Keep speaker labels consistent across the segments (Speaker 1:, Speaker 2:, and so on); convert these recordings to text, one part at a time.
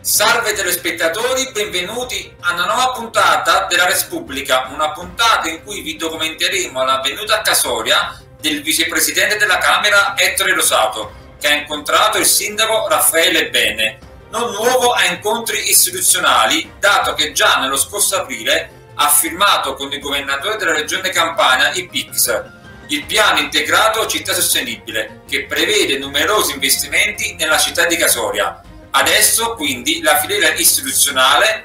Speaker 1: Salve telespettatori, benvenuti a una nuova puntata della Respubblica, una puntata in cui vi documenteremo la venuta a Casoria del vicepresidente della Camera Ettore Rosato, che ha incontrato il sindaco Raffaele Bene, non nuovo a incontri istituzionali, dato che già nello scorso aprile ha firmato con il governatore della regione Campania il PIX, il piano integrato città sostenibile, che prevede numerosi investimenti nella città di Casoria Adesso quindi la filiera istituzionale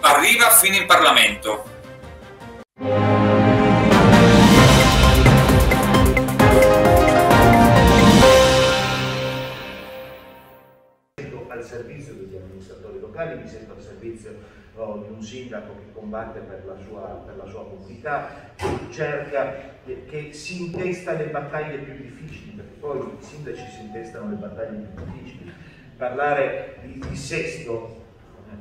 Speaker 1: arriva fino in Parlamento.
Speaker 2: Al servizio degli amministratori locali, mi sento al servizio oh, di un sindaco che combatte per la sua, per la sua comunità, che cerca, che si intesta le battaglie più difficili, perché poi i sindaci si intestano le battaglie più difficili parlare di dissesto,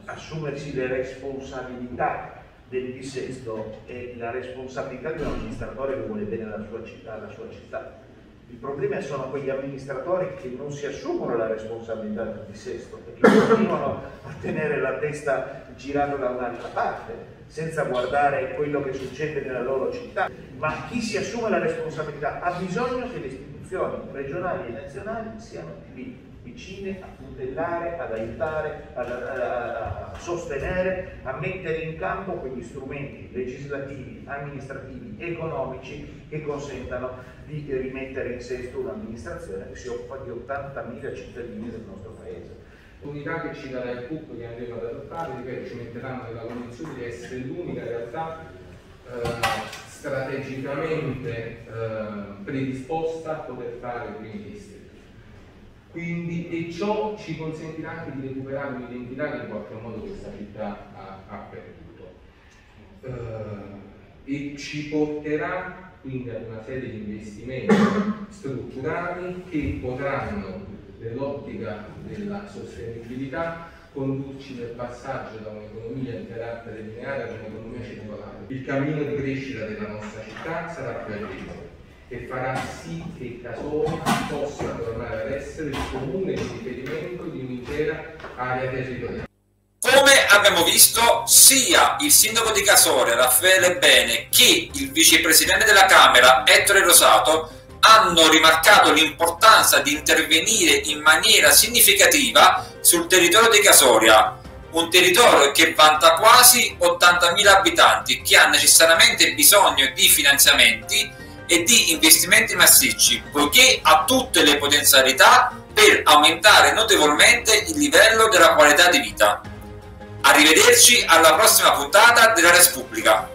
Speaker 2: assumersi le responsabilità del dissesto e la responsabilità di un amministratore che vuole bene alla sua città. Alla sua città. Il problema sono quegli amministratori che non si assumono la responsabilità del dissesto e che continuano a tenere la testa girata da un'altra parte senza guardare quello che succede nella loro città. Ma chi si assume la responsabilità ha bisogno che le istituzioni regionali e nazionali siano lì vicine a puntellare, ad aiutare, a, a, a, sostenere, a mettere in campo quegli strumenti legislativi, amministrativi, economici che consentano di rimettere in sesto un'amministrazione che si occupa di 80.000 cittadini del nostro paese.
Speaker 3: L'unità che ci darà il PUC che andremo ad adottare, ripeto, ci metteranno nella condizione di essere l'unica realtà eh, strategicamente eh, predisposta a poter fare quei distretti. Quindi, e ciò ci consentirà anche di recuperare un'identità che in qualche modo questa città ha, ha perduto. Uh, e ci porterà quindi ad una serie di investimenti strutturali che potranno, nell'ottica della sostenibilità, condurci nel passaggio da un'economia di carattere lineare ad un'economia circolare. Il cammino di crescita della nostra città sarà quello che farà sì che Casone possa tornare ad essere il comune di riferimento di un'intera area territoriale.
Speaker 1: Come abbiamo visto, sia il sindaco di Casoria, Raffaele Bene, che il vicepresidente della Camera, Ettore Rosato, hanno rimarcato l'importanza di intervenire in maniera significativa sul territorio di Casoria, un territorio che vanta quasi 80.000 abitanti, che ha necessariamente bisogno di finanziamenti e di investimenti massicci, poiché ha tutte le potenzialità per aumentare notevolmente il livello della qualità di vita. Arrivederci alla prossima puntata della Respubblica.